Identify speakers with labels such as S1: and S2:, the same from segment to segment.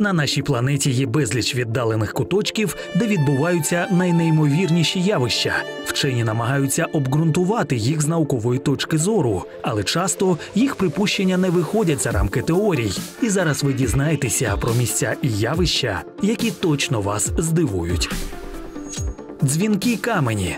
S1: На нашій планеті є безліч віддалених куточків, де відбуваються найнеймовірніші явища. Вчені намагаються обґрунтувати їх з наукової точки зору, але часто їх припущення не виходять за рамки теорій. І зараз ви дізнаєтеся про місця і явища, які точно вас здивують. Дзвінкі камені.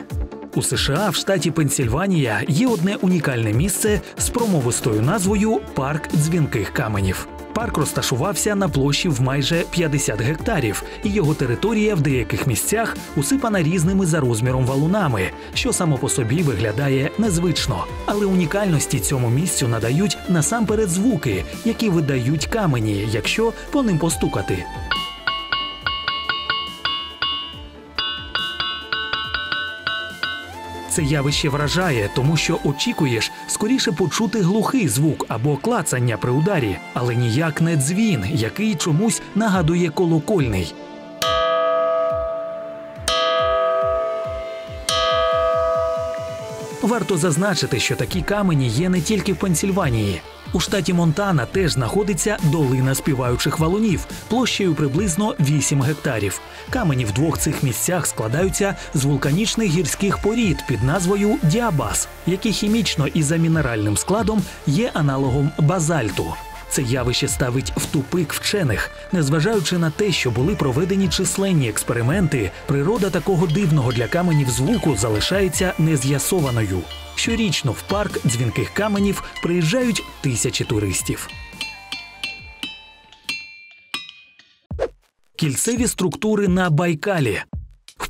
S1: У США в штаті Пенсільванія є одне унікальне місце з промовистою назвою Парк дзвінких каменів. Парк розташувався на площі в майже 50 гектарів, і його територія в деяких місцях усипана різними за розміром валунами, що само по собі виглядає незвично. Але унікальності цьому місцю надають насамперед звуки, які видають камені, якщо по ним постукати. Це явище вражає, тому що очікуєш скоріше почути глухий звук або клацання при ударі, але ніяк не дзвін, який чомусь нагадує колокольний. Варто зазначити, що такі камені є не тільки в Пенсільванії. У штаті Монтана теж знаходиться долина співаючих валунів площею приблизно 8 гектарів. Камені в двох цих місцях складаються з вулканічних гірських порід під назвою діабаз, які хімічно і за мінеральним складом є аналогом базальту. Це явище ставить в тупик вчених, незважаючи на те, що були проведені численні експерименти, природа такого дивного для каменів звуку залишається нез'ясованою. Щорічно в парк дзвінких каменів приїжджають тисячі туристів. Кільцеві структури на Байкалі.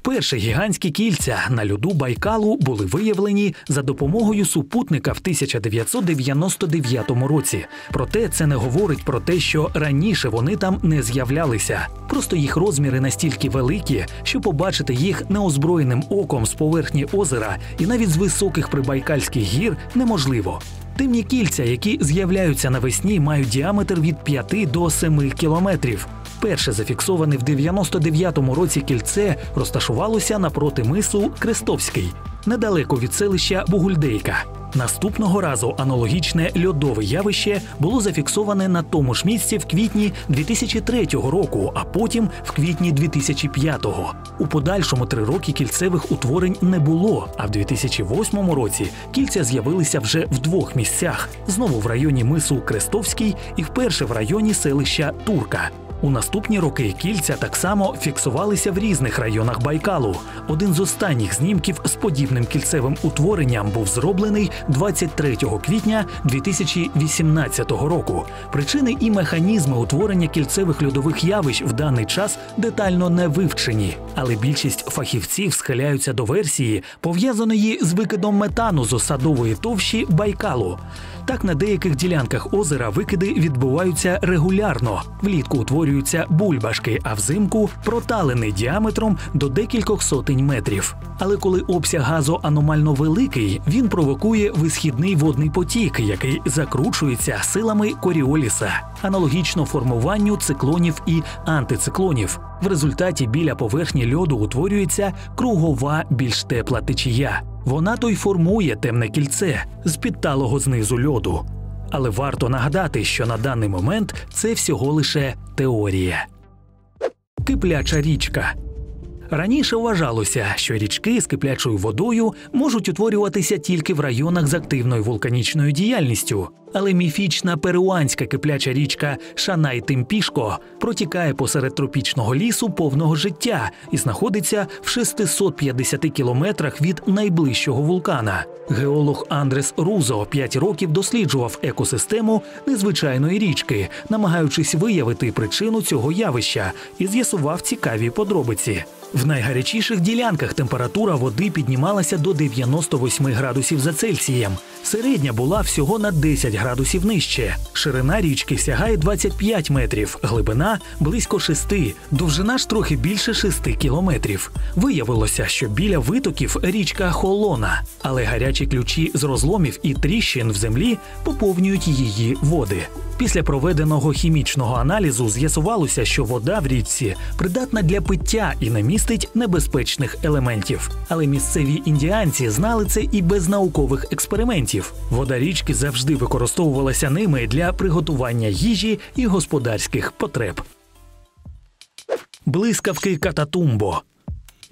S1: Вперше гігантські кільця на льоду Байкалу були виявлені за допомогою супутника в 1999 році. Проте це не говорить про те, що раніше вони там не з'являлися. Просто їх розміри настільки великі, що побачити їх неозброєним оком з поверхні озера і навіть з високих прибайкальських гір неможливо. Темні кільця, які з'являються навесні, мають діаметр від 5 до 7 кілометрів. Перше зафіксоване в 99-му році кільце розташувалося напроти мису Крестовський, недалеко від селища Бугульдейка. Наступного разу аналогічне льодове явище було зафіксоване на тому ж місці в квітні 2003 року, а потім в квітні 2005-го. У подальшому три роки кільцевих утворень не було. А в 2008 році кільця з'явилися вже в двох місцях: знову в районі мису Крестовський і вперше в районі селища Турка. У наступні роки кільця так само фіксувалися в різних районах Байкалу. Один з останніх знімків з подібним кільцевим утворенням був зроблений 23 квітня 2018 року. Причини і механізми утворення кільцевих льодових явищ в даний час детально не вивчені, але більшість фахівців схиляються до версії, пов'язаної з викидом метану з осадової товщі Байкалу. Так на деяких ділянках озера викиди відбуваються регулярно. Влітку утворюються бульбашки, а взимку проталини діаметром до декількох сотень метрів. Але коли обсяг газу аномально великий, він провокує висхідний водний потік, який закручується силами коріоліса, аналогічно формуванню циклонів і антициклонів. В результаті біля поверхні льоду утворюється кругова більш тепла течія. Вона то й формує темне кільце з підталого знизу льоду. Але варто нагадати, що на даний момент це всього лише теорія. Кипляча річка. Раніше вважалося, що річки з киплячою водою можуть утворюватися тільки в районах з активною вулканічною діяльністю. Але міфічна перуанська кипляча річка Шанай Тимпішко протікає посеред тропічного лісу повного життя і знаходиться в 650 кілометрах від найближчого вулкана. Геолог Андрес Рузо 5 років досліджував екосистему незвичайної річки, намагаючись виявити причину цього явища, і з'ясував цікаві подробиці. В найгарячіших ділянках температура води піднімалася до 98 градусів за Цельсієм. Середня була всього на 10 градусів нижче. Ширина річки сягає 25 метрів, глибина близько 6, довжина ж трохи більше 6 кілометрів. Виявилося, що біля витоків річка холона, але гарячі ключі з розломів і тріщин в землі поповнюють її води. Після проведеного хімічного аналізу з'ясувалося, що вода в річці придатна для пиття і не містить небезпечних елементів. Але місцеві індіанці знали це і без наукових експериментів. Вода річки завжди використовувалася ними для приготування їжі і господарських потреб. Блискавки Кататумбо.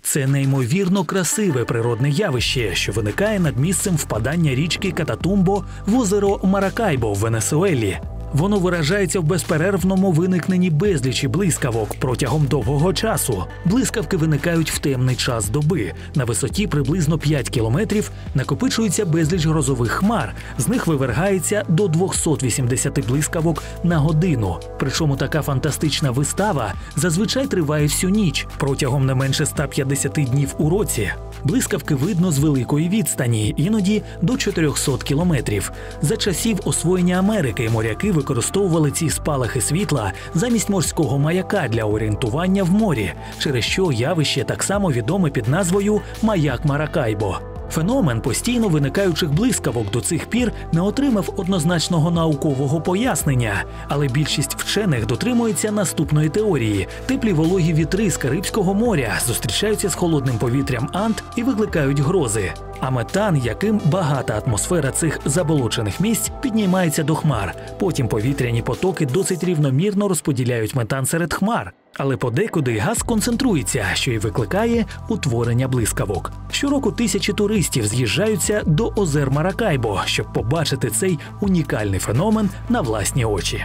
S1: Це неймовірно красиве природне явище, що виникає над місцем впадання річки Кататумбо в озеро Маракайбо в Венесуелі. Воно виражається в безперервному виникненні безлічі блискавок протягом довгого часу. Блискавки виникають в темний час доби. На висоті приблизно 5 кілометрів накопичується безліч грозових хмар. З них вивергається до 280 блискавок на годину. Причому така фантастична вистава зазвичай триває всю ніч протягом не менше 150 днів у році. Блискавки видно з великої відстані, іноді до 400 кілометрів. За часів освоєння Америки моряки використовували ці спалахи світла замість морського маяка для орієнтування в морі, через що явище так само відоме під назвою Маяк Маракайбо. Феномен постійно виникаючих блискавок до цих пір не отримав однозначного наукового пояснення, але більшість вчених дотримується наступної теорії: теплі вологі вітри з Карибського моря зустрічаються з холодним повітрям Ант і викликають грози. А метан, яким багата атмосфера цих заболочених місць, піднімається до хмар. Потім повітряні потоки досить рівномірно розподіляють метан серед хмар. Але подекуди газ концентрується, що й викликає утворення блискавок. Щороку тисячі туристів з'їжджаються до озер Маракайбо, щоб побачити цей унікальний феномен на власні очі.